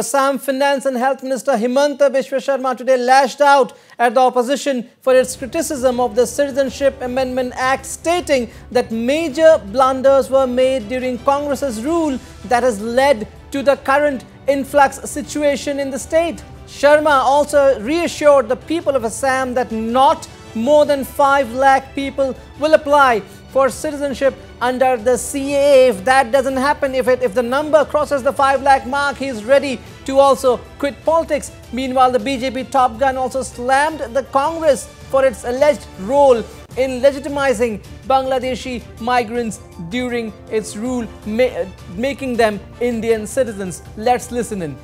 Assam Finance and Health Minister Himanta Biswa Sharma today lashed out at the opposition for its criticism of the Citizenship Amendment Act, stating that major blunders were made during Congress's rule that has led to the current influx situation in the state. Sharma also reassured the people of Assam that not more than 5 lakh people will apply for citizenship under the CAA. If that doesn't happen, if it if the number crosses the 5 lakh mark, he is ready to also quit politics. Meanwhile, the BJP top gun also slammed the Congress for its alleged role in legitimizing Bangladeshi migrants during its rule, ma- making them Indian citizens. Let's listen in.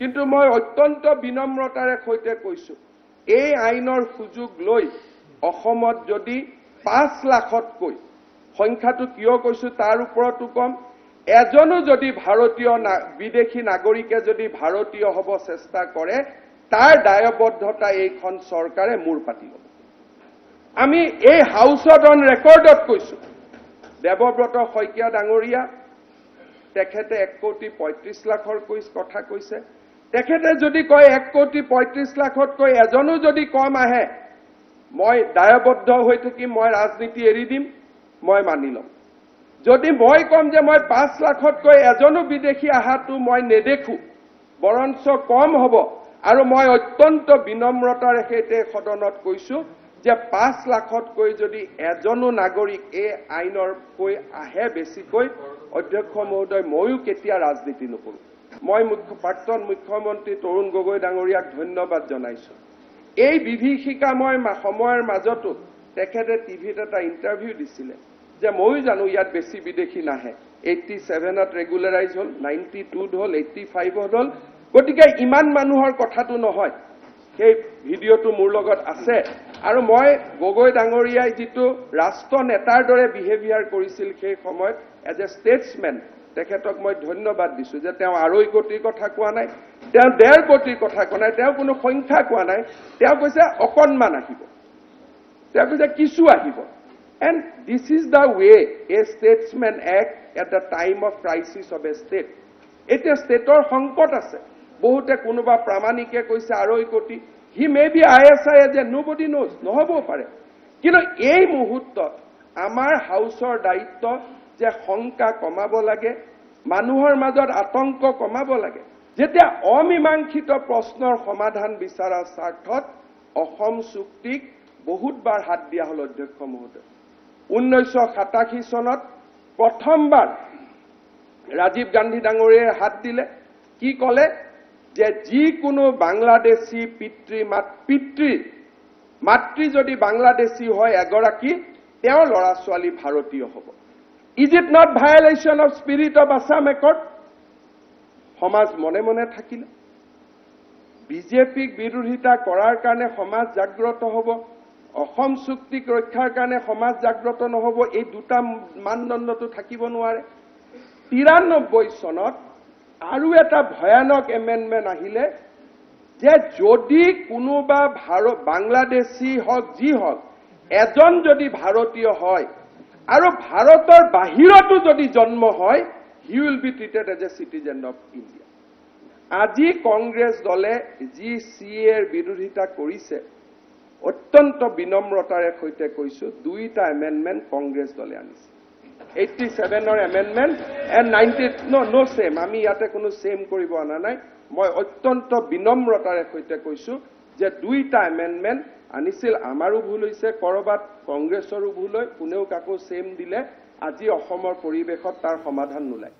কিন্তু মই অত্যন্ত বিনম্ৰতাৰে সৈতে কৈছো এই আইনৰ সুযোগ লৈ অসমত যদি পাঁচ লাখতকৈ সংখ্যাটো কিয় কৈছো তাৰ ওপৰতো কম এজনো যদি ভাৰতীয় বিদেশী নাগৰিকে যদি ভাৰতীয় হ'ব চেষ্টা কৰে তাৰ দায়বদ্ধতা এইখন চৰকাৰে মূৰ পাতি ল'ব। আমি এই হাউচত অন ৰেকৰ্ডত কৈছো দেৱব্ৰত শইকীয়া ডাঙৰীয়া তেখেতে এক কোটি পঁয়ত্ৰিশ লাখৰ কৈ- কথা কৈছে। তেখেতে যদি কয় এক কোটি পঁয়ত্ৰিশ লাখতকৈ এজনো যদি কম আহে মই দায়বদ্ধ হৈ থাকিম মই ৰাজনীতি এৰি দিম মই মানি ল'ম। যদি মই কম যে মই পাঁচ লাখতকৈ এজনো বিদেশী অহাটো মই নেদেখো বৰঞ্চ কম হ'ব আৰু মই অত্যন্ত বিনম্ৰতাৰে সৈতে সদনত কৈছো যে পাঁচ লাখতকৈ যদি এজনো নাগৰিক এই আইনৰ কৈ আহে বেছিকৈ অধ্যক্ষ মহোদয় ময়ো কেতিয়া ৰাজনীতি নকৰো। মই মুখ্য প্ৰাক্তন মুখ্যমন্ত্ৰী তৰুণ গগৈ ডাঙৰীয়াক ধন্যবাদ জনাইছো। এই বিভীষিকাময় সময়ৰ মাজতো তেখেতে টিভিত এটা ইণ্টাৰভিউ দিছিলে। যে ময়ো জানো ইয়াত বেছি বিদেশী নাহে। এইটটি ছেভেনত ৰেগুলাৰাইজ হ'ল নাইণ্টি টুত হ'ল এইটটি ফাইভত হ'ল। গতিকে ইমান মানুহৰ কথাটো নহয়। সেই ভিডিঅ'টো মোৰ লগত আছে। আৰু মই গগৈ ডাঙৰীয়াই যিটো ৰাষ্ট্ৰ নেতাৰ দৰে বিহেভিয়াৰ কৰিছিল সেই সময়ত এজ এ ষ্টেটছমেন তেখেতক মই ধন্যবাদ দিছো যে তেওঁ আঢ়ৈ কোটিৰ কথা কোৱা নাই তেওঁ ডেৰ কোটিৰ কথা কোৱা নাই তেওঁ কোনো সংখ্যা কোৱা নাই। তেওঁ কৈছে অকণমান আহিব। তেওঁ কৈছে কিছু আহিব। And this is the way a statesman act at the time of crisis of a state এতিয়া ষ্টেটৰ সংকট আছে। বহুতে কোনোবা প্ৰামাণিকে কৈছে আঢ়ৈ কোটি। হি may be I S I যে নো বডি নোজ নহ'বও পাৰে। কিন্তু এই মুহূৰ্তত আমাৰ হাউচৰ দায়িত্ব যে শংকা কমাব লাগে মানুহৰ মাজত আতংক কমাব লাগে। যেতিয়া অমীমাংসিত প্ৰশ্নৰ সমাধান বিচৰাৰ স্বাৰ্থত অসম চুক্তিক বহুতবাৰ হাত দিয়া হ'ল অধ্যক্ষ মহোদয়। ঊনৈছশ সাতাশী চনত প্ৰথমবাৰ ৰাজীৱ গান্ধী ডাঙৰীয়াই হাত দিলে। কি ক'লে যে যিকোনো বাংলাদেশী পিতৃ মাত পিতৃ মাতৃ যদি বাংলাদেশী হয় এগৰাকী তেওঁৰ ল'ৰা ছোৱালী ভাৰতীয় হ'ব। Is it not violation of spirit of Assam accord সমাজ মনে মনে থাকিলে। বিজেপিক বিৰোধিতা কৰাৰ কাৰণে সমাজ জাগ্ৰত হ'ব। অসম চুক্তিক ৰক্ষাৰ কাৰণে সমাজ জাগ্ৰত নহ'ব এই দুটা মানদণ্ডটো থাকিব নোৱাৰে। তিৰান্নব্বৈ চনত আৰু এটা ভয়ানক এমেণ্ডমেণ্ট আহিলে যে যদি কোনোবা ভাৰত বাংলাদেশী হওক যি হওক এজন যদি ভাৰতীয় হয় আৰু ভাৰতৰ বাহিৰতো যদি জন্ম হয় he will be treated as a citizen of India আজি কংগ্ৰেছ দলে যি চি এৰ বিৰোধিতা কৰিছে অত্যন্ত বিনম্ৰতাৰে সৈতে কৈছো দুইটা এমেণ্ডমেণ্ট কংগ্ৰেছ দলে আনিছে। Eighty ছেভেনৰ amendment and ninety no' no' same আমি ইয়াতে কোনো ছেম কৰিব অনা নাই। মই অত্যন্ত বিনম্ৰতাৰে সৈতে কৈছো যে দুইটা এমেণ্ডমেণ্ট আনিছিল আমাৰো ভুল হৈছে ক'ৰবাত কংগ্ৰেছৰো ভুল হয় কোনেও কাকো ছেম দিলে আজি অসমৰ পৰিৱেশত তাৰ সমাধান নোলায়।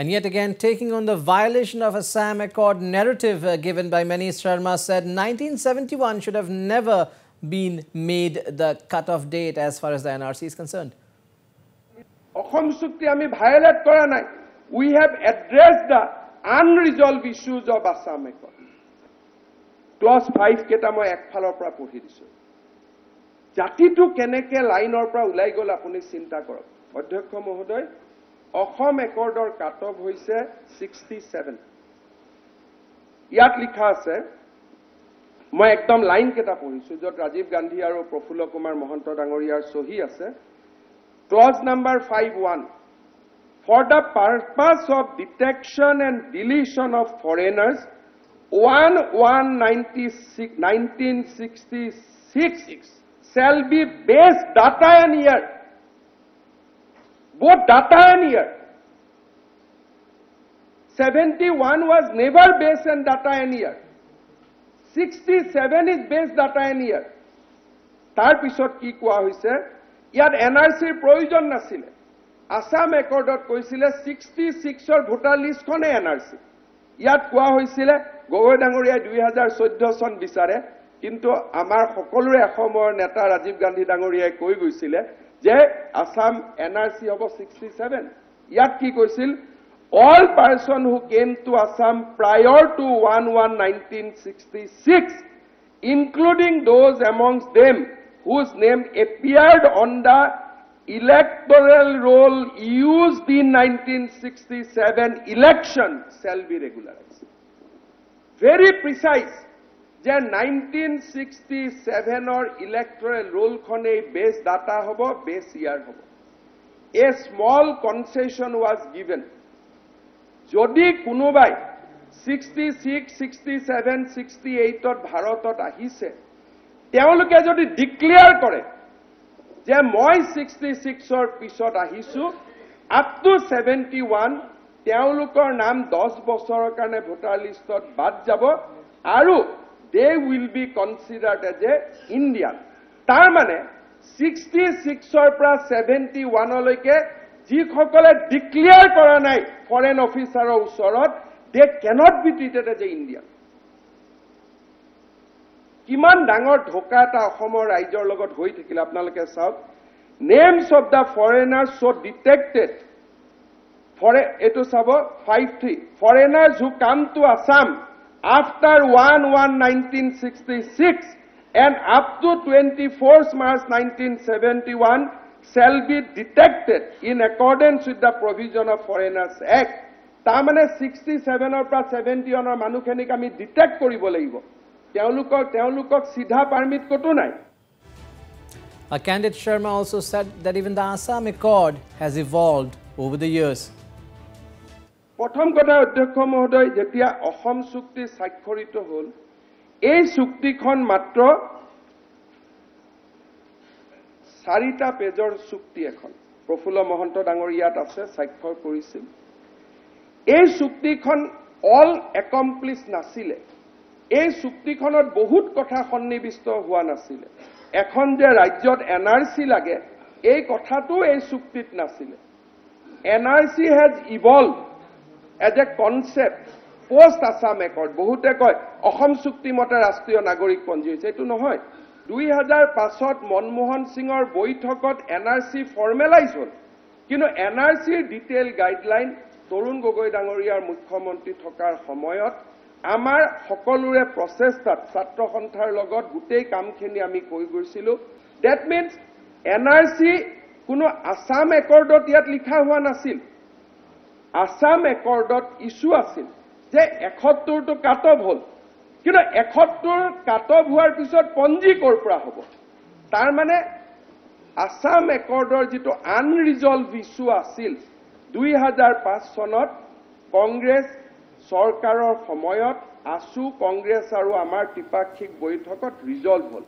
And yet again, taking on the violation of Assam Accord narrative uh, given by many, Sharma said 1971 should have never been made the cut-off date as far as the NRC is concerned. Assam চুক্তি আমি violet কৰা নাই we have addressed the unresolved issues of Assam accord clause five কেইটা মই একফালৰ পৰা পঢ়ি দিছো জাতিটো কেনেকে লাইনৰ পৰা ওলাই গ'ল আপুনি চিন্তা কৰক অধ্যক্ষ মহোদয় অসম একৰ্ডৰ কাট অফ হৈছে ছিক্সটি ছেভেন। ইয়াত লিখা আছে মই একদম লাইন কেইটা পঢ়িছো য'ত ৰাজীৱ গান্ধী আৰু প্ৰফুল্ল কুমাৰ মহন্ত ডাঙৰীয়াৰ চহী আছে। Clause number five one for the purpose of detection and deletion of foreigners 1 196 1966 shall be base data and year both data and year 71 was never base and data and year. 67 is base data and year. তাৰ পিছত কি কোৱা হৈছে ইয়াত N R চিৰ প্ৰয়োজন নাছিলে আছাম একৰ্ডত কৈছিলে ছিক্সটি ছিক্সৰ ভোটাৰ লিষ্টখনে এন আৰ চি ইয়াত কোৱা হৈছিলে গগৈ ডাঙৰীয়াই দুই হাজাৰ চৈধ্য চন বিচাৰে কিন্তু আমাৰ সকলোৰে এসময়ৰ নেতা ৰাজীৱ গান্ধী ডাঙৰীয়াই কৈ গৈছিলে যে আছাম এন আৰ চি হ'ব ছিক্সটি ছেভেন ইয়াত কি কৈছিল all person who came to Assam prior to one one nineteen sixty six including those amongst them whose name appeared on the electoral roll used in 1967 election shall be regularized. Very precise যে nineteen sixty ছেভেনৰ electoral ৰোলখনেই base data হ'ব base ইয়াৰ হ'ব। A small concession was given যদি কোনোবাই sixty six sixty seven sixty এইটত ভাৰতত আহিছে তেওঁলোকে যদি ডিক্লেয়াৰ কৰে যে মই ছিক্সটি ছিক্সৰ পিছত আহিছো আপ টু ছেভেণ্টি ওৱান তেওঁলোকৰ নাম দহ বছৰৰ কাৰণে ভোটাৰ লিষ্টত বাদ যাব আৰু they will be considered as a Indian তাৰমানে ছিক্সটি ছিক্সৰ পৰা ছেভেণ্টি ওৱানলৈকে যিসকলে ডিক্লেয়াৰ কৰা নাই ফৰেন অফিচাৰৰ ওচৰত they cannot be treated as a Indian কিমান ডাঙৰ ঢোকা এটা অসমৰ ৰাইজৰ লগত হৈ থাকিলে আপোনালোকে চাওক names of the foreigners so' detected ফৰে এইটো চাব five three foreigners who came to Assam After one one nineteen sixty six and up to twenty four March nineteen seventy one shall be detected in accordance with the provision of foreigners act তাৰমানে sixty ছেভেনৰ পৰা seventy ওৱানৰ মানুহখিনিক আমি detect কৰিব লাগিব তেওঁলোকক তেওঁলোকক চিধা পাৰ্মিট ক'তো নাই Uh, Candid Sharma also said that even the Assam Accord has evolved over the years. প্ৰথম কথা অধ্যক্ষ মহোদয় যেতিয়া অসম চুক্তি স্বাক্ষৰিত হ'ল এই চুক্তিখন মাত্ৰ চাৰিটা পেজৰ চুক্তি এখন। প্ৰফুল্ল মহন্ত ডাঙৰ ইয়াত আছে স্বাক্ষৰ কৰিছিল। এই চুক্তিখন অল একমপ্লিছ নাছিলে। এই চুক্তিখনত বহুত কথা সন্নিৱিষ্ট হোৱা নাছিলে। এখন যে ৰাজ্যত এন আৰ চি লাগে এই কথাটো এই চুক্তিত নাছিলে। N R C has evolve as a concept post Assam accord বহুতে কয় অসম চুক্তি মতে ৰাষ্ট্ৰীয় নাগৰিকপঞ্জী হৈছে। এইটো নহয়। দুই হাজাৰ পাঁচত মনমোহন সিঙৰ বৈঠকত এন আৰ চি ফৰ্মেলাইজ হ'ল। কিন্তু এন আৰ চিৰ ডিটেইল গাইডলাইন তৰুণ গগৈ ডাঙৰীয়াৰ মুখ্যমন্ত্ৰী থকাৰ সময়ত আমাৰ সকলোৰে প্ৰচেষ্টাত ছাত্ৰ সন্থাৰ লগত গোটেই কামখিনি আমি কৈ গৈছিলো। That means N R C কোনো আছাম একৰ্ডত ইয়াত লিখা হোৱা নাছিল। আছাম একৰ্ডত ইছ্যু আছিল যে এসত্তৰটো কাট অফ হ'ল। কিন্তু এসত্তৰ কাট অফ হোৱাৰ পিছত পঞ্জী পৰা হ'ব? তাৰমানে আছাম একৰ্ডৰ যিটো আনৰিজল্ভ ইছ্যু আছিল দুই হাজাৰ পাঁচ চনত কংগ্ৰেছ চৰকাৰৰ সময়ত আছু কংগ্ৰেছ আৰু আমাৰ ত্ৰিপাক্ষিক বৈঠকত ৰিজল্ভ হ'ল।